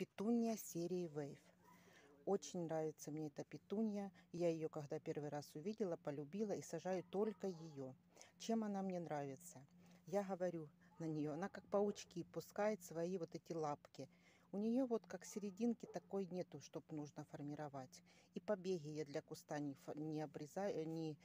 Петуния серии Wave. Очень нравится мне эта петунья. Я ее, когда первый раз увидела, полюбила и сажаю только ее. Чем она мне нравится? Я говорю на нее, она как паучки пускает свои вот эти лапки. У нее вот как серединки такой нету, чтобы нужно формировать. И побеги я для куста не, не обрезаю, не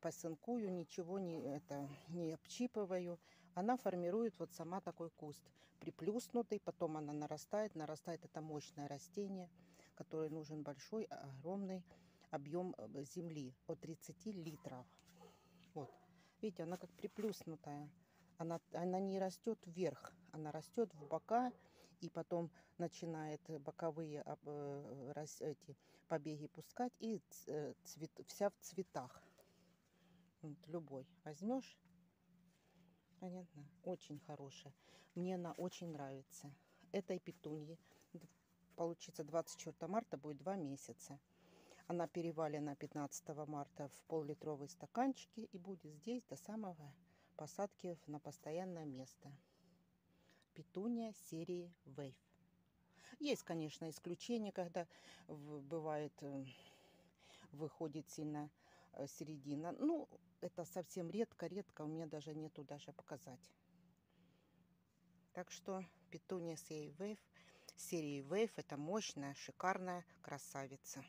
посынкую, ничего не, это, не обчипываю. Она формирует вот сама такой куст. Приплюснутый, потом она нарастает. Нарастает это мощное растение, которое нужен большой, огромный объем э, земли от 30 литров. Вот. Видите, она как приплюснутая она, она не растет вверх, она растет в бока и потом начинает боковые э, эти побеги пускать и э, цвет, вся в цветах. Вот, любой возьмешь, понятно, очень хорошая. Мне она очень нравится. Этой петуньи получится 24 марта будет два месяца. Она перевалена 15 марта в пол-литровые стаканчики и будет здесь до самого посадки на постоянное место. Петуния серии Wave. Есть, конечно, исключения, когда бывает э, выходит сильно середина. Ну, это совсем редко-редко. У меня даже нету даже показать. Так что петуния серии Wave, серии Wave это мощная, шикарная красавица.